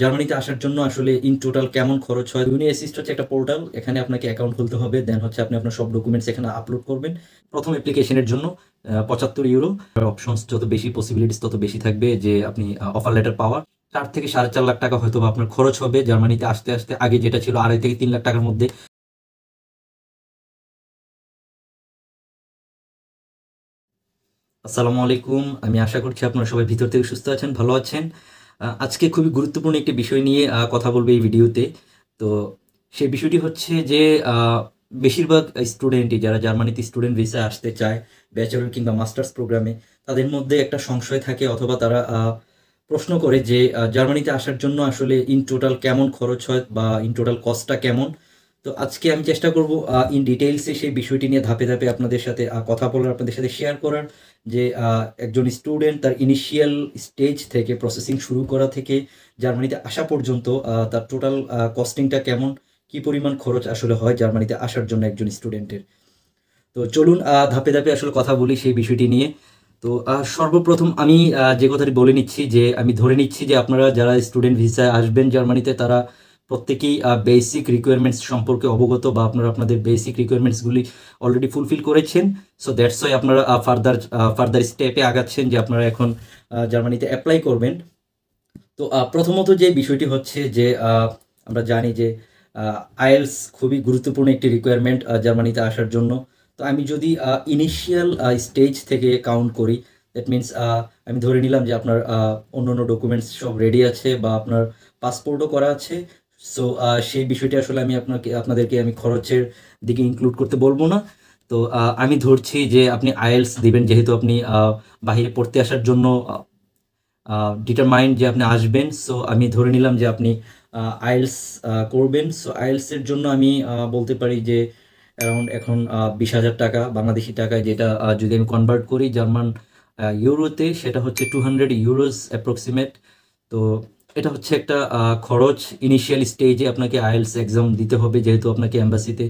জার্মানিতে আসার জন্য আসলে ইন টোটাল কেমন খরচ হয়? ইউনি অ্যাসিস্ট হচ্ছে একটা পোর্টাল এখানে আপনাকে অ্যাকাউন্ট খুলতে হবে দেন হচ্ছে আপনি আপনার সব ডকুমেন্টস এখানে আপলোড করবেন। প্রথম অ্যাপ্লিকেশনের জন্য পঁচাত্তর ইউরো অপশনস যত বেশি পসিবিলিটিস তত বেশি থাকবে যে আপনি অফার লেটার পাওয়ার। চার থেকে সাড়ে চার লাখ টাকা হয়তো আপনার খরচ হবে জার্মানিতে আসতে আসতে। আগে যেটা ছিল আড়াই থেকে তিন লাখ টাকার মধ্যে। আসসালামু আলাইকুম। আমি আশা করছি আপনারা সবাই ভিতর থেকে সুস্থ আছেন, ভালো আছেন। আজকে খুবই গুরুত্বপূর্ণ একটি বিষয় নিয়ে কথা বলব এই ভিডিওতে। তো সেই বিষয়টি হচ্ছে যে বেশিরভাগ স্টুডেন্টই যারা জার্মানিতে স্টুডেন্ট ভিসা আসতে চায় ব্যাচেলর কিংবা মাস্টার্স প্রোগ্রামে তাদের মধ্যে একটা সংশয় থাকে অথবা তারা প্রশ্ন করে যে জার্মানিতে আসার জন্য আসলে ইন টোটাল কেমন খরচ হয় বা ইন টোটাল কস্টটা কেমন। তো আজকে আমি চেষ্টা করব ইন ডিটেইলসে সেই বিষয়টি নিয়ে ধাপে ধাপে আপনাদের সাথে কথা বলার, আপনাদের সাথে শেয়ার করার, যে একজন স্টুডেন্ট তার ইনিশিয়াল স্টেজ থেকে প্রসেসিং শুরু করা থেকে জার্মানিতে আসা পর্যন্ত তার টোটাল কস্টিংটা কেমন, কি পরিমাণ খরচ আসলে হয় জার্মানিতে আসার জন্য একজন স্টুডেন্টের তো চলুন ধাপে ধাপে আসলে কথা বলি সেই বিষয়টি নিয়ে। তো সর্বপ্রথম আমি যে কথাটি বলে নিচ্ছি যে, আমি ধরে নিচ্ছি যে আপনারা যারা স্টুডেন্ট ভিসায় আসবেন জার্মানিতে তারা প্রত্যেকেই বেসিক রিকোয়ারমেন্টস সম্পর্কে অবগত বা আপনারা আপনাদের বেসিক রিকোয়ারমেন্টসগুলি অলরেডি ফুলফিল করেছেন। সো দ্যাটস ওয়াই আপনারা ফার্দার ফার্দার স্টেপে আগাচ্ছেন যে আপনারা এখন জার্মানিতে অ্যাপ্লাই করবেন। তো প্রথমত যে বিষয়টি হচ্ছে যে আমরা জানি যে আইএলস খুবই গুরুত্বপূর্ণ একটি রিকোয়ারমেন্ট জার্মানিতে আসার জন্য। তো আমি যদি ইনিশিয়াল স্টেজ থেকে কাউন্ট করি দ্যাট মিন্স আমি ধরে নিলাম যে আপনার অন্য অন্য ডকুমেন্টস সব রেডি আছে বা আপনার পাসপোর্টও করা আছে। সো সেই বিষয়টি আসলে আমি আপনাকে, আপনাদেরকে আমি খরচের দিকে ইনক্লুড করতে বলব না। তো আমি ধরছি যে আপনি আইএলস দিবেন, যেহেতু আপনি বাহিরে পড়তে আসার জন্য ডিটারমাইন্ড যে আপনি আসবেন। সো আমি ধরে নিলাম যে আপনি আইএলস করবেন। সো আইএলসের জন্য আমি বলতে পারি যে অ্যারাউন্ড এখন বিশ হাজার টাকা, বাংলাদেশি টাকায় যেটা যদি আমি কনভার্ট করি জার্মান ইউরোতে, সেটা হচ্ছে টু হান্ড্রেড ইউরোস অ্যাপ্রক্সিমেট তো এটা হচ্ছে একটা খরচ ইনিশিয়াল স্টেজে আপনাকে আইএলস এক্সাম দিতে হবে, যেহেতু আপনাকে অ্যাম্বাসিতে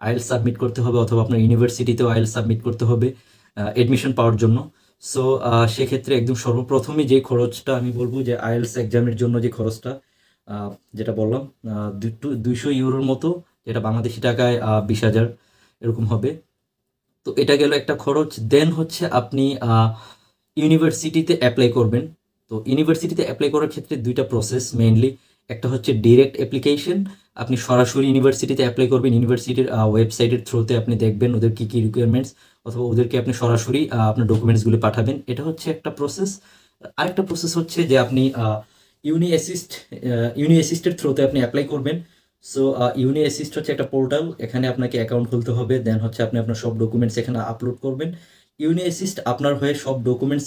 আইএলস সাবমিট করতে হবে অথবা আপনার ইউনিভার্সিটিতেও আইএলস সাবমিট করতে হবে এডমিশন পাওয়ার জন্য। সো সেক্ষেত্রে একদম সর্বপ্রথমে যে খরচটা আমি বলব যে আইএলস এক্সামের জন্য যে খরচটা যেটা বললাম দুইশো ইউরোর মতো, যেটা বাংলাদেশি টাকায় বিশ হাজার এরকম হবে। তো এটা গেল একটা খরচ। দেন হচ্ছে আপনি ইউনিভার্সিটিতে অ্যাপ্লাই করবেন। তো ইউনিভার্সিটিতে অ্যাপ্লাই করার ক্ষেত্রে দুইটা প্রসেস মেইনলি একটা হচ্ছে ডিরেক্ট অ্যাপ্লিকেশন আপনি সরাসরি ইউনিভার্সিটিতে অ্যাপ্লাই করবেন ইউনিভার্সিটির ওয়েবসাইটের থ্রুতে আপনি দেখবেন ওদের কী কী রিকোয়ারমেন্টস অথবা ওদেরকে আপনি সরাসরি আপনার ডকুমেন্টসগুলি পাঠাবেন। এটা হচ্ছে একটা প্রসেস আরেকটা প্রসেস হচ্ছে যে আপনি ইউনি অ্যাসিস্ট ইউনি অ্যাসিস্টের থ্রুতে আপনি অ্যাপ্লাই করবেন। সো ইউনি অ্যাসিস্ট হচ্ছে একটা পোর্টাল এখানে আপনাকে অ্যাকাউন্ট খুলতে হবে। দেন হচ্ছে আপনি আপনার সব ডকুমেন্টস এখানে আপলোড করবেন। ইউনি অ্যাসিস্ট আপনার হয়ে সব ডকুমেন্টস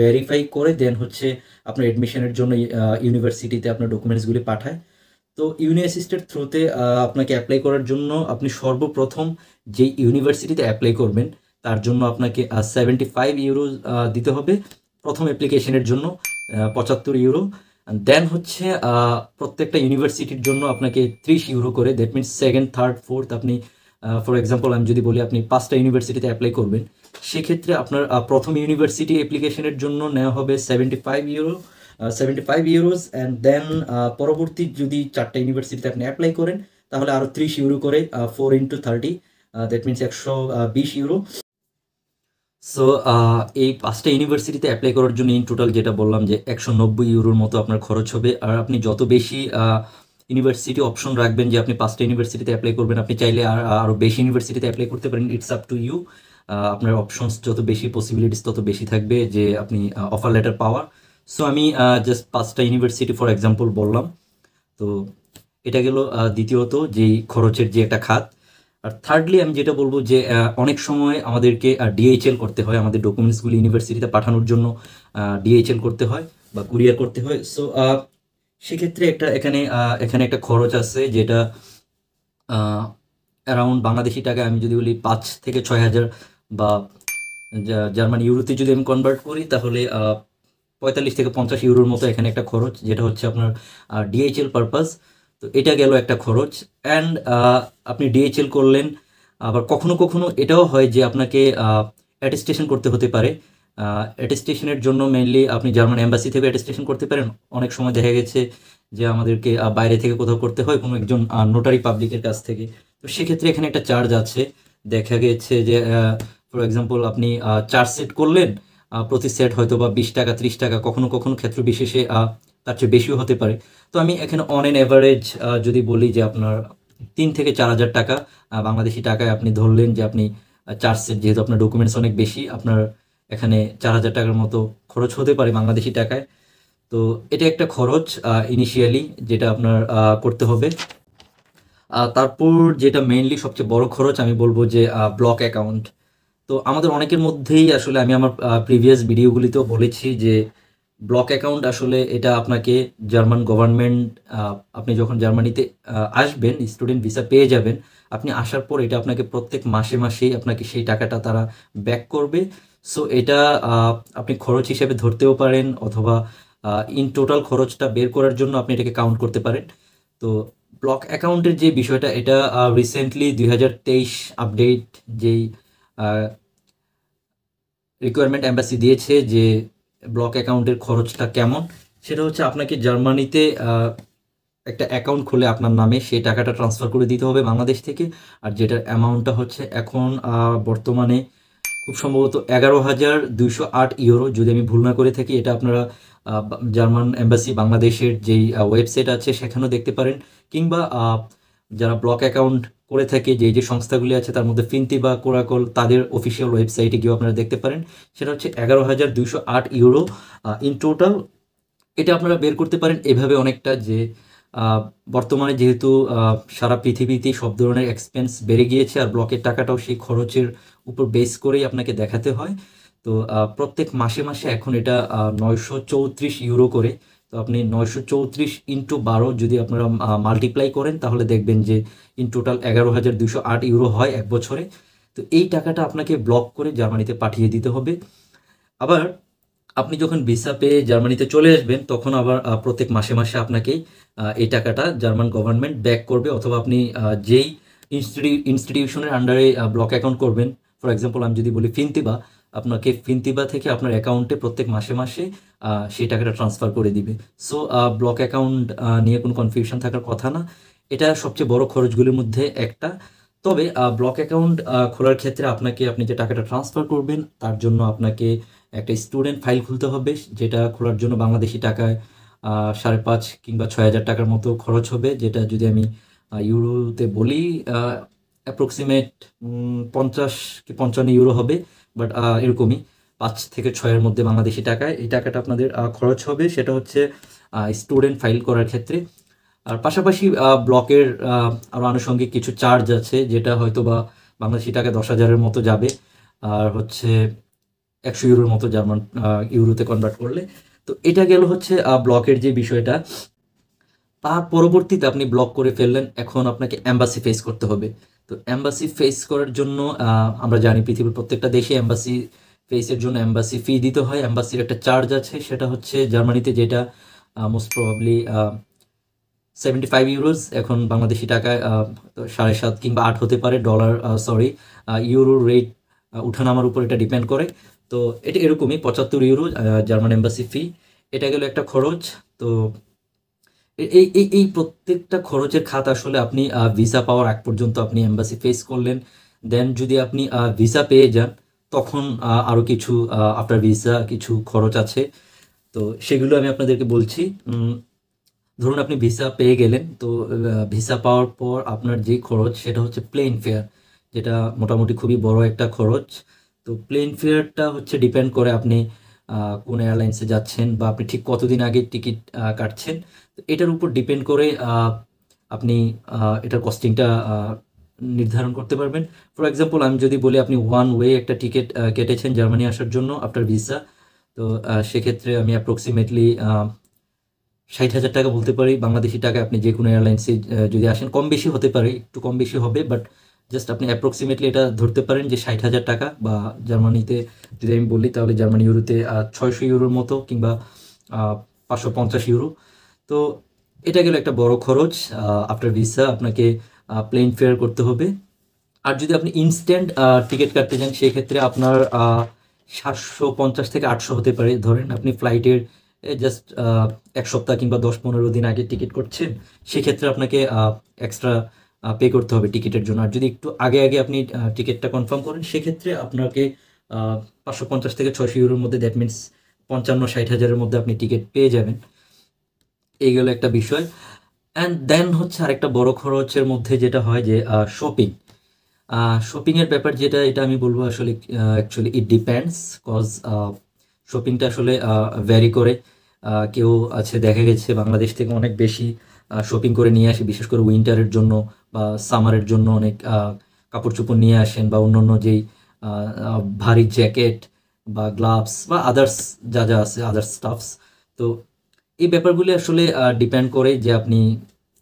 ভেরিফাই করে দেন হচ্ছে আপনার অ্যাডমিশনের জন্য ইউনিভার্সিটিতে আপনার ডকুমেন্টসগুলি পাঠায়। তো ইউনি অ্যাসিস্টের থ্রুতে আপনাকে অ্যাপ্লাই করার জন্য আপনি সর্বপ্রথম যে ইউনিভার্সিটিতে অ্যাপ্লাই করবেন, তার জন্য আপনাকে সেভেন্টি ফাইভ ইউরো দিতে হবে। প্রথম অ্যাপ্লিকেশনের জন্য পঁচাত্তর ইউরো দেন হচ্ছে প্রত্যেকটা ইউনিভার্সিটির জন্য আপনাকে ত্রিশ ইউরো করে। That means second third fourth আপনি ফর এক্সাম্পল আমি যদি বলি আপনি পাঁচটা ইউনিভার্সিটিতে অ্যাপ্লাই করবেন সেক্ষেত্রে আপনার প্রথম ইউনিভার্সিটি অ্যাপ্লিকেশনের জন্য নেওয়া হবে seventy five euro seventy five euros and then পরবর্তী যদি চারটা ইউনিভার্সিটিতে আপনি অ্যাপ্লাই করেন, তাহলে আরও ত্রিশ ইউরো করে four into thirty that means একশো বিশ ইউরো সো এই পাঁচটা ইউনিভার্সিটিতে অ্যাপ্লাই করার জন্য ইন টোটাল যেটা বললাম যে একশো নব্বই ইউরোর মতো আপনার খরচ হবে। আর আপনি যত বেশি ইউনিভার্সিটি অপশন রাখবেন যে আপনি পাঁচটা ইউনিভার্সিটিতে অ্যাপ্লাই করবেন, আপনি চাইলে আর আরও বেশি ইউনিভার্সিটিতে অ্যাপ্লাই করতে পারেন ইটস আপ টু ইউ আপনার অপশনস যত বেশি পসিবিলিটিস তত বেশি থাকবে যে আপনি অফার লেটার পাওয়ার। সো আমি জাস্ট পাঁচটা ইউনিভার্সিটি ফর এক্সাম্পল বললাম। তো এটা গেল দ্বিতীয়ত যেই খরচের যে একটা খাত। আর থার্ডলি আমি যেটা বলব যে অনেক সময় আমাদেরকে ডিএইচএল করতে হয়। আমাদের ডকুমেন্টসগুলি ইউনিভার্সিটিতে পাঠানোর জন্য ডিএইচএল করতে হয় বা কুরিয়ার করতে হয়। সো সেক্ষেত্রে একটা এখানে এখানে একটা খরচ আছে যেটা অ্যারাউন্ড বাংলাদেশি টাকায় আমি যদি বলি পাঁচ থেকে ছয় হাজার বা জার্মান ইউরোতে যদি আমি কনভার্ট করি, তাহলে পঁয়তাল্লিশ থেকে পঞ্চাশ ইউরোর মতো এখানে একটা খরচ, যেটা হচ্ছে আপনার ডিএইচএল পারপাস তো এটা গেল একটা খরচ। অ্যান্ড আপনি ডিএইচএল করলেন। আবার কখনো কখনো এটাও হয় যে আপনাকে অ্যাটেস্টেশন করতে হতে পারে। অ্যাটেস্টেশনের জন্য মেইনলি আপনি জার্মান এম্বাসি থেকে অ্যাটেস্টেশন করতে পারেন। অনেক সময় দেখা গেছে যে আমাদেরকে বাইরে থেকে কোথাও করতে হয় কোনো একজন নোটারি পাবলিকের কাছ থেকে। তো সেক্ষেত্রে এখানে একটা চার্জ আছে। দেখা গেছে যে ফর এক্সাম্পল আপনি চার সেট করলেন প্রতি সেট হয়তো বা বিশ টাকা, ত্রিশ টাকা, কখনো কখনো ক্ষেত্র বিশেষে তার চেয়ে বেশিও হতে পারে। তো আমি এখানে অন এন অ্যাভারেজ যদি বলি যে আপনার তিন থেকে চার হাজার টাকা বাংলাদেশি টাকায় আপনি ধরলেন যে আপনি চার সেট যেহেতু আপনার ডকুমেন্টস অনেক বেশি, আপনার এখানে চার হাজার টাকার মতো খরচ হতে পারে বাংলাদেশি টাকায়। তো এটা একটা খরচ ইনিশিয়ালি যেটা আপনার করতে হবে। তারপর যেটা মেইনলি সবচেয়ে বড় খরচ আমি বলব যে ব্লক অ্যাকাউন্ট তো আমাদের অনেকের মধ্যেই আসলে আমি আমার প্রিভিয়াস ভিডিওগুলিতেও বলেছি যে ব্লক অ্যাকাউন্ট আসলে এটা আপনাকে জার্মান গভর্নমেন্ট আপনি যখন জার্মানিতে আসবেন স্টুডেন্ট ভিসা পেয়ে যাবেন, আপনি আসার পর এটা আপনাকে প্রত্যেক মাসে মাসেই আপনাকে সেই টাকাটা তারা ব্যাক করবে। সো এটা আপনি খরচ হিসেবে ধরতেও পারেন অথবা ইন টোটাল খরচটা বের করার জন্য আপনি এটাকে কাউন্ট করতে পারেন। তো ব্লক অ্যাকাউন্টের যে বিষয়টা, এটা রিসেন্টলি দুই হাজার তেইশ আপডেট যেই রিকোয়ারমেন্ট অ্যাম্বাসি দিয়েছে যে ব্লক অ্যাকাউন্টের খরচটা কেমন। সেটা হচ্ছে আপনাকে জার্মানিতে একটা অ্যাকাউন্ট খুলে আপনার নামে, সেই টাকাটা ট্রান্সফার করে দিতে হবে বাংলাদেশ থেকে। আর যেটার অ্যামাউন্টটা হচ্ছে এখন বর্তমানে খুব সম্ভবত এগারো হাজার দুইশো আট ইউরো যদি আমি ভুল না করে থাকি, এটা আপনারা জার্মান এম্বাসি বাংলাদেশের যেই ওয়েবসাইট আছে, সেখানেও দেখতে পারেন। কিংবা যারা ব্লক অ্যাকাউন্ট করে থাকে, যে যে সংস্থাগুলি আছে, তার মধ্যে ফিনতি বা কোরাকল, তাদের অফিসিয়াল ওয়েবসাইটে গিয়েও আপনারা দেখতে পারেন। সেটা হচ্ছে এগারো হাজার আট ইউরো ইন টোটাল এটা আপনারা বের করতে পারেন এভাবে অনেকটা যে বর্তমানে যেহেতু সারা পৃথিবীতে সব ধরনের এক্সপেন্স বেড়ে গিয়েছে, আর ব্লকের টাকাটাও সেই খরচের উপর বেস করেই আপনাকে দেখাতে হয়। তো প্রত্যেক মাসে মাসে এখন এটা নয়শো চৌত্রিশ ইউরো করে তো আপনি নয়শো চৌত্রিশ ইন্টু বারো যদি আপনারা মাল্টিপ্লাই করেন, তাহলে দেখবেন যে ইন টোটাল এগারো হাজার দুশো আট ইউরো হয় এক বছরে। তো এই টাকাটা আপনাকে ব্লক করে জার্মানিতে পাঠিয়ে দিতে হবে। আবার আপনি যখন ভিসা পেয়ে জার্মানিতে চলে আসবেন, তখন আবার প্রত্যেক মাসে মাসে আপনাকে এই টাকাটা জার্মান গভর্নমেন্ট ব্যাক করবে অথবা আপনি যেই ইনস্টিটিউশনের আন্ডারে ব্লক অ্যাকাউন্ট করবেন। ফর এক্সাম্পল আমি যদি বলি ফিনতিবা আপনাকে ফিনতিবা থেকে আপনার অ্যাকাউন্টে প্রত্যেক মাসে মাসে সেই টাকাটা ট্রান্সফার করে দিবে। সো ব্লক অ্যাকাউন্ট নিয়ে কোনো কনফিউশন থাকার কথা না। এটা সবচেয়ে বড় খরচগুলির মধ্যে একটা। তবে ব্লক অ্যাকাউন্ট খোলার ক্ষেত্রে আপনাকে আপনি যে টাকাটা ট্রান্সফার করবেন, তার জন্য আপনাকে একটা স্টুডেন্ট ফাইল খুলতে হবে, যেটা খোলার জন্য বাংলাদেশি টাকায় সাড়ে পাঁচ কিংবা ছয় হাজার টাকার মতো খরচ হবে, যেটা যদি আমি ইউরোতে বলি অ্যাপ্রক্সিমেট পঞ্চাশ কি পঞ্চান্ন ইউরো হবে। বাট এরকমই পাঁচ থেকে ছয়ের মধ্যে বাংলাদেশি টাকায়। এই টাকাটা আপনাদের খরচ হবে। সেটা হচ্ছে স্টুডেন্ট ফাইল করার ক্ষেত্রে। আর পাশাপাশি ব্লকের আরও আনুষঙ্গিক কিছু চার্জ আছে, যেটা হয়তো বা বাংলাদেশি টাকা দশ হাজারের মতো যাবে। আর হচ্ছে একশো ইউরোর মতো জার্মান ইউরোতে কনভার্ট করলে। তো এটা গেল হচ্ছে ব্লকের যে বিষয়টা। তার পরবর্তীতে আপনি ব্লক করে ফেললেন, এখন আপনাকে অ্যাম্বাসি ফেস করতে হবে। তো অ্যাম্বাসি ফেস করার জন্য আমরা জানি পৃথিবীর প্রত্যেকটা দেশে অ্যাম্বাসি ফেসের জন্য অ্যাম্বাসি ফি দিতে হয়। অ্যাম্বাসির একটা চার্জ আছে, সেটা হচ্ছে জার্মানিতে যেটা most probably seventy five euros এখন বাংলাদেশি টাকায় সাড়ে সাত কিংবা আট হতে পারে ডলার সরি ইউরোর রেট উঠানামার উপর এটা ডিপেন্ড করে। তো এটা এরকমই, পঁচাত্তর ইউরো জার্মান এম্বাসি ফি এটা গেল একটা খরচ। তো এই এই এই প্রত্যেকটা খরচের খাত আসলে আপনি ভিসা পাওয়ার আগ পর্যন্ত আপনি এম্বাসি ফেস করলেন। দেন যদি আপনি ভিসা পেয়ে যান, তখন আরও কিছু আপনার ভিসা কিছু খরচ আছে। তো সেগুলো আমি আপনাদেরকে বলছি। ধরুন আপনি ভিসা পেয়ে গেলেন, তো ভিসা পাওয়ার পর আপনার যে খরচ, সেটা হচ্ছে প্লেন ফেয়ার যেটা মোটামুটি খুবই বড় একটা খরচ। তো প্লেন ফেয়ারটা হচ্ছে ডিপেন্ড করে আপনি কোন এয়ারলাইন্সে যাচ্ছেন বা আপনি ঠিক কতদিন আগে টিকিট কাটছেন এটার উপর ডিপেন্ড করে আপনি এটার কস্টিংটা নির্ধারণ করতে পারবেন। ফর এক্সাম্পল, আমি যদি বলি আপনি ওয়ান ওয়ে একটা টিকিট কেটেছেন জার্মানি আসার জন্য আফটার ভিসা, তো সেক্ষেত্রে আমি অ্যাপ্রক্সিমেটলি ষাট হাজার টাকা বলতে পারি। বাংলাদেশি টাকা আপনি যে কোনো এয়ারলাইন্সে যদি আসেন, কম বেশি হতে পারে, একটু কম বেশি হবে বাট জাস্ট আপনি অ্যাপ্রক্সিমেটলি এটা ধরতে পারেন যে ষাট হাজার টাকা বা জার্মানিতে যদি আমি বলি তাহলে জার্মানি ইউরোতে ছয়শো ইউরোর মতো কিংবা পাঁচশো পঞ্চাশ ইউরো। তো এটা গেলে একটা বড় খরচ আফটার ভিসা আপনাকে প্লেন ফেয়ার করতে হবে। আর যদি আপনি ইনস্ট্যান্ট টিকিট কাটতে চান সেক্ষেত্রে আপনার সাতশো পঞ্চাশ থেকে আটশো হতে পারে। ধরেন আপনি ফ্লাইটের জাস্ট এক সপ্তাহ কিংবা দশ পনেরো দিন আগে টিকিট করছেন, সেক্ষেত্রে আপনাকে এক্সট্রা পে করতে হবে টিকিটের জন্য। আর যদি একটু আগে আগে আপনি টিকিটটা কনফার্ম করেন, সেক্ষেত্রে আপনাকে পাঁচশো পঞ্চাশ থেকে ছয়শো ইউরোর মধ্যে দ্যাট মিনস পঞ্চান্ন, ষাট হাজারের মধ্যে আপনি টিকিট পেয়ে যাবেন। এই গেলো একটা বিষয়। অ্যান্ড দেন হচ্ছে আরেকটা বড় খরচের মধ্যে যেটা হয় যে শপিং শপিংয়ের ব্যাপার যেটা, এটা আমি বলব আসলে অ্যাকচুয়ালি ইট ডিপেন্ডস কজ শপিংটা আসলে ভ্যারি করে। কেউ আছে, দেখা গেছে, বাংলাদেশ থেকে অনেক বেশি শপিং করে নিয়ে আসে, বিশেষ করে উইন্টারের জন্য। বা সামারের জন্য অনেক কাপড় চোপড় নিয়ে আসেন বা অন্য অন্য যেই ভারী জ্যাকেট বা গ্লাভস বা আদার্স যা যা আছে আদার্স স্টাফস তো এই ব্যাপারগুলি আসলে ডিপেন্ড করে যে আপনি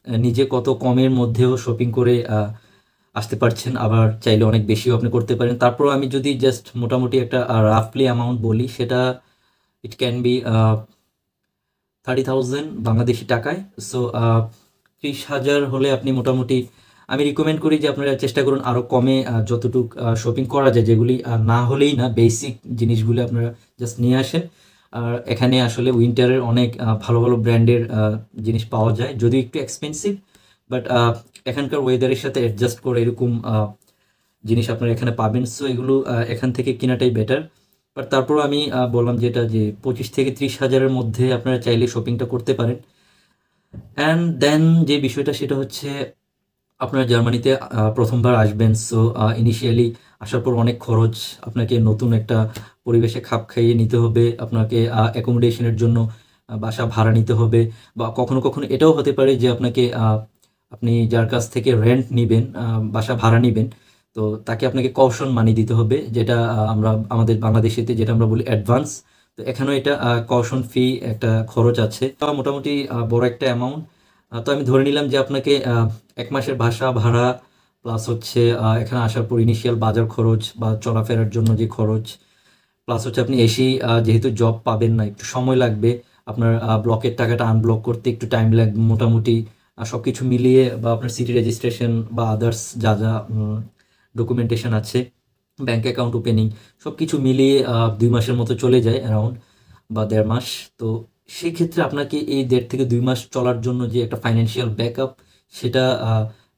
নিজে কত কমের মধ্যেও শপিং করে আসতে পারছেন। আবার চাইলে অনেক বেশিও আপনি করতে পারেন। তারপর আমি যদি জাস্ট মোটামুটি একটা রাফলি অ্যামাউন্ট বলি, সেটা it can be thirty thousand Bangladeshi টাকায়। সো ত্রিশ হাজার হলে আপনি মোটামুটি আমি রিকমেন্ড করি যে আপনারা চেষ্টা করুন আরও কমে যতটুক শপিং করা যায়, যেগুলি না হলেই না বেসিক জিনিসগুলি আপনারা জাস্ট নিয়ে আসেন। আর এখানে আসলে উইন্টারের অনেক ভালো ভালো ব্র্যান্ডের জিনিস পাওয়া যায় যদিও একটু এক্সপেন্সিভ বাট এখানকার ওয়েদারের সাথে অ্যাডজাস্ট করে এরকম জিনিস আপনারা এখানে পাবেন। সো এগুলো এখান থেকে কেনাটাই বেটার বাট তারপর আমি বললাম যেটা যে পঁচিশ থেকে ত্রিশ হাজারের মধ্যে আপনারা চাইলে শপিংটা করতে পারেন। অ্যান্ড দেন যে বিষয়টা সেটা হচ্ছে আপনারা জার্মানিতে প্রথমবার আসবেন সো ইনিশিয়ালি আসার পর অনেক খরচ, আপনাকে নতুন একটা পরিবেশে খাপ খাইয়ে নিতে হবে, আপনাকে অ্যাকোমোডেশনের জন্য বাসা ভাড়া নিতে হবে, বা কখনো কখনো এটাও হতে পারে যে আপনাকে আপনি যার কাছ থেকে রেন্ট নেবেন বাসা ভাড়া নেবেন, তো তাকে আপনাকে কৌশন মানি দিতে হবে, যেটা আমরা, আমাদের বাংলাদেশেতে যেটা আমরা বলি অ্যাডভান্স তো এখানেও এটা কৌশন ফি একটা খরচ আছে মোটামুটি বড় একটা অ্যামাউন্ট তো আমি ধরে নিলাম যে আপনাকে এক মাসের ভাষা ভাড়া প্লাস হচ্ছে এখানে আসার পর ইনিশিয়াল বাজার খরচ বা চলাফেরার জন্য যে খরচ প্লাস হচ্ছে আপনি এসেই যেহেতু জব পাবেন না, একটু সময় লাগবে, আপনার ব্লকের টাকাটা আনব্লক করতে একটু টাইম লাগবে মোটামুটি সব কিছু মিলিয়ে বা আপনার সিটি রেজিস্ট্রেশন বা আদার্স যা যা ডকুমেন্টেশন আছে ব্যাঙ্ক অ্যাকাউন্ট ওপেনিং সব কিছু মিলিয়ে দুই মাসের মতো চলে যায় অ্যারাউন্ড বা দেড় মাস, তো সেই ক্ষেত্রে আপনাকে এই দেড় থেকে দুই মাস চলার জন্য যে একটা ফাইন্যান্সিয়াল ব্যাকআপ সেটা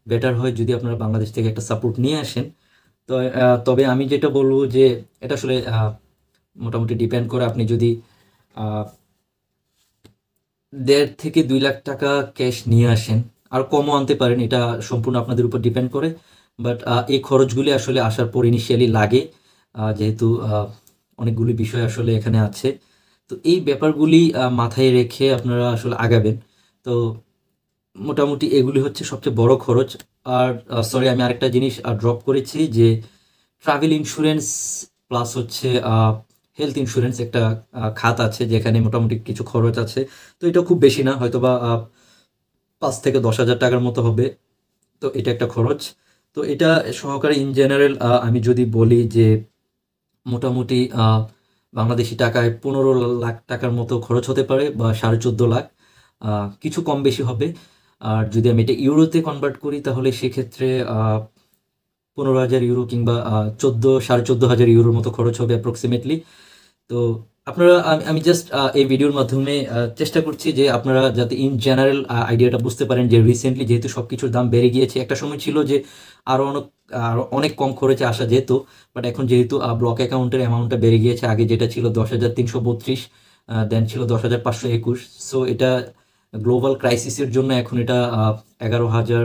বেটার হয় যদি আপনারা বাংলাদেশ থেকে একটা সাপোর্ট নিয়ে আসেন। তো তবে আমি যেটা বলব যে এটা আসলে মোটামুটি ডিপেন্ড করে আপনি যদি দেড় থেকে দুই লাখ টাকা ক্যাশ নিয়ে আসেন, আর কমও আনতে পারেন, এটা সম্পূর্ণ আপনাদের উপর ডিপেন্ড করে। বাট এই খরচগুলি আসলে আসার পর ইনিশিয়ালি লাগে। যেহেতু অনেকগুলি বিষয় আসলে এখানে আছে। তো এই ব্যাপারগুলি মাথায় রেখে আপনারা আসলে আগাবেন। তো মোটামুটি এগুলি হচ্ছে সবচেয়ে বড় খরচ। আর সরি আমি আরেকটা জিনিস ড্রপ করেছি যে ট্রাভেল ইন্স্যুরেন্স প্লাস হচ্ছে হেলথ ইন্স্যুরেন্স একটা খাত আছে যেখানে মোটামুটি কিছু খরচ আছে। তো এটা খুব বেশি না হয়তো বা পাঁচ থেকে দশ হাজার টাকার মতো হবে। তো এটা একটা খরচ। তো এটা সহকারে ইন জেনারেল আমি যদি বলি যে মোটামুটি বাংলাদেশি টাকায় পনেরো লাখ টাকার মতো খরচ হতে পারে বা সাড়ে চোদ্দ লাখ কিছু কম বেশি হবে। আর যদি আমি এটা ইউরোতে কনভার্ট করি, তাহলে সেক্ষেত্রে পনেরো হাজার ইউরো কিংবা চোদ্দ, সাড়ে চোদ্দ হাজার ইউরোর মতো খরচ হবে অ্যাপ্রক্সিমেটলি তো আপনারা, আমি জাস্ট এই ভিডিওর মাধ্যমে চেষ্টা করছি যে আপনারা যাতে ইন জেনারেল আইডিয়াটা বুঝতে পারেন যে রিসেন্টলি যেহেতু সব কিছুর দাম বেড়ে গিয়েছে। একটা সময় ছিল যে আরও অনেক আরও অনেক কম খরচে আসা যেত বাট এখন যেহেতু ব্লক অ্যাকাউন্টের অ্যামাউন্টটা বেড়ে গিয়েছে, আগে যেটা ছিল দশ হাজার তিনশো বত্রিশ দেন ছিল দশ হাজার পাঁচশো একুশ। সো এটা গ্লোবাল ক্রাইসিসের জন্য এখন এটা এগারো হাজার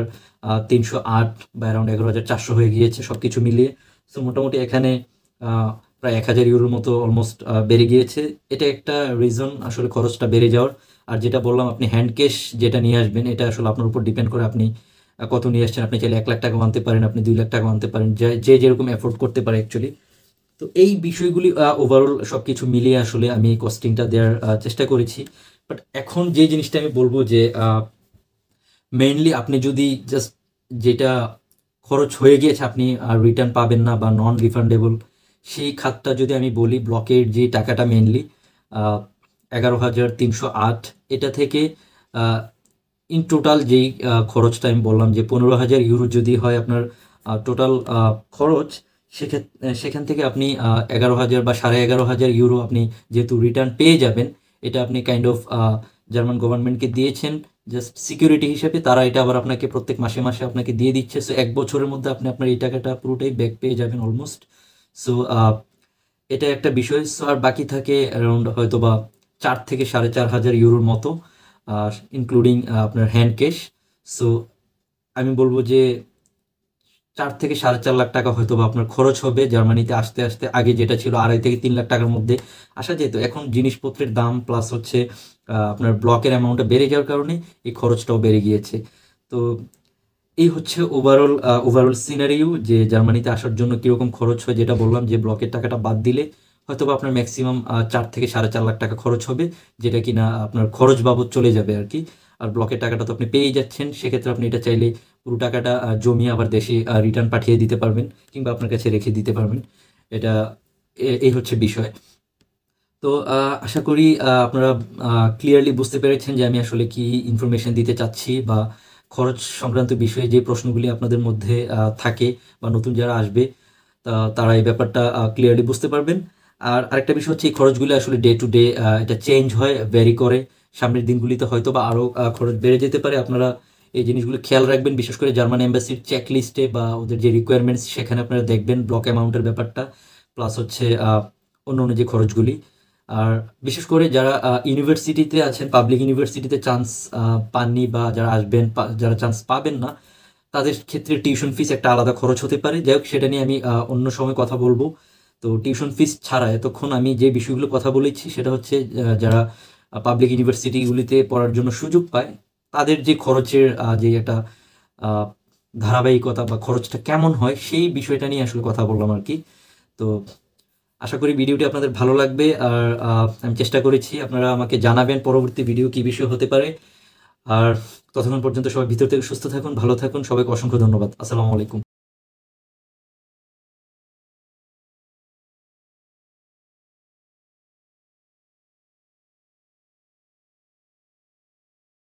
তিনশো আট বা অ্যারাউন্ড এগারো হাজার চারশো হয়ে গিয়েছে সব কিছু মিলিয়ে। সো মোটামুটি এখানে প্রায় এক হাজার ইউরোর মতো অলমোস্ট বেড়ে গিয়েছে। এটা একটা রিজন আসলে খরচটা বেড়ে যাওয়ার। আর যেটা বললাম আপনি হ্যান্ড ক্যাশ যেটা নিয়ে আসবেন, এটা আসলে আপনার উপর ডিপেন্ড করে আপনি কত নিয়ে আসছেন। আপনি চাইলে এক লাখ টাকা আনতে পারেন, আপনি দুই লাখ টাকা আনতে পারেন। যে যেরকম অ্যাফোর্ড করতে পারে অ্যাকচুয়ালি তো এই বিষয়গুলি ওভারঅল সব কিছু মিলিয়ে আসলে আমি কস্টিংটা দেওয়ার চেষ্টা করেছি। বাট এখন যে জিনিসটা আমি বলব যে মেইনলি আপনি যদি জাস্ট যেটা খরচ হয়ে গিয়েছে, আপনি রিটার্ন পাবেন না বা নন রিফান্ডেবল সেই খাতটা যদি আমি বলি, ব্লকের যে টাকাটা মেনলি এগারো হাজার তিনশো আট, এটা থেকে ইন টোটাল যেই খরচটা আমি বললাম যে পনেরো হাজার ইউরো যদি হয় আপনার টোটাল খরচ সেক্ষেত্রে সেখান থেকে আপনি এগারো হাজার বা সাড়ে এগারো হাজার ইউরো আপনি যেহেতু রিটার্ন পেয়ে যাবেন, এটা আপনি কাইন্ড অফ জার্মান গভর্নমেন্টকে দিয়েছেন জাস্ট সিকিউরিটি হিসেবে তারা এটা আবার আপনাকে প্রত্যেক মাসে মাসে আপনাকে দিয়ে দিচ্ছে। সো এক বছরের মধ্যে আপনি আপনার এই টাকাটা পুরোটাই ব্যাক পেয়ে যাবেন অলমোস্ট সো এটা একটা বিষয় সো আর বাকি থাকে অ্যারাউন্ড হয়তো বা চার থেকে সাড়ে চার হাজার ইউরোর মতো, আর ইনক্লুডিং আপনার হ্যান্ড ক্যাশ সো আমি বলব যে চার থেকে সাড়ে চার লাখ টাকা হয়তো বা আপনার খরচ হবে জার্মানিতে আসতে আসতে, আগে যেটা ছিল আড়াই থেকে তিন লাখ টাকার মধ্যে আসা যেত। এখন জিনিসপত্রের দাম প্লাস হচ্ছে আপনার ব্লকের অ্যামাউন্টটা বেড়ে যাওয়ার কারণে এই খরচটাও বেড়ে গিয়েছে। তো এই হচ্ছে ওভারঅল ওভারঅল সিনারিও যে জার্মানিতে আসার জন্য কীরকম খরচ হয়, যেটা বললাম যে ব্লকের টাকাটা বাদ দিলে হয়তো বা আপনার ম্যাক্সিমাম চার থেকে সাড়ে চার লাখ টাকা খরচ হবে, যেটা কিনা আপনার খরচ বাবদ চলে যাবে আর কি। আর ব্লকের টাকাটা তো আপনি পেয়েই যাচ্ছেন, সেক্ষেত্রে আপনি এটা চাইলে পুরো টাকাটা জমিয়ে আবার দেশে রিটার্ন পাঠিয়ে দিতে পারবেন কিংবা আপনার কাছে রেখে দিতে পারবেন। এটা এই হচ্ছে বিষয়। তো আশা করি আপনারা ক্লিয়ারলি বুঝতে পেরেছেন যে আমি আসলে কি ইনফরমেশন দিতে চাচ্ছি বা খরচ সংক্রান্ত বিষয়ে যে প্রশ্নগুলি আপনাদের মধ্যে থাকে বা নতুন যারা আসবে তারা এই ব্যাপারটা ক্লিয়ারলি বুঝতে পারবেন। আর আরেকটা বিষয় হচ্ছে এই খরচগুলি আসলে ডে টু ডে এটা চেঞ্জ হয় ভ্যারি করে। সামনের দিনগুলিতে হয়তো বা আরও খরচ বেড়ে যেতে পারে। আপনারা এই জিনিসগুলো খেয়াল রাখবেন, বিশেষ করে জার্মান এম্বাসির চেক লিস্টে বা ওদের যে রিকোয়ারমেন্টস সেখানে আপনারা দেখবেন ব্লক অ্যামাউন্টের ব্যাপারটা প্লাস হচ্ছে অন্য অন্য যে খরচগুলি। আর বিশেষ করে যারা ইউনিভার্সিটিতে আছেন পাবলিক ইউনিভার্সিটিতে চান্স পাননি বা যারা আসবেন যারা চান্স পাবেন না, তাদের ক্ষেত্রে টিউশন ফিস একটা আলাদা খরচ হতে পারে। যাই হোক, সেটা নিয়ে আমি অন্য সময় কথা বলব। তো টিউশন ফিস ছাড়া এতক্ষণ আমি যে বিষয়গুলো কথা বলেছি, সেটা হচ্ছে যারা পাবলিক ইউনিভার্সিটিগুলিতে পড়ার জন্য সুযোগ পায়, তাদের যে খরচের যে একটা ধারাবাহিকতা বা খরচটা কেমন হয়, সেই বিষয়টা নিয়ে আসলে কথা বললাম আর কি। তো আশা করি ভিডিওটি আপনাদের ভালো লাগবে, আর আমি চেষ্টা করেছি, আপনারা আমাকে জানাবেন পরবর্তী ভিডিও কী বিষয় হতে পারে। আর, ততক্ষণ পর্যন্ত সবাই ভিতর থেকে সুস্থ থাকুন, ভালো থাকুন, সবাইকে অসংখ্য ধন্যবাদ। আসসালামু আলাইকুম।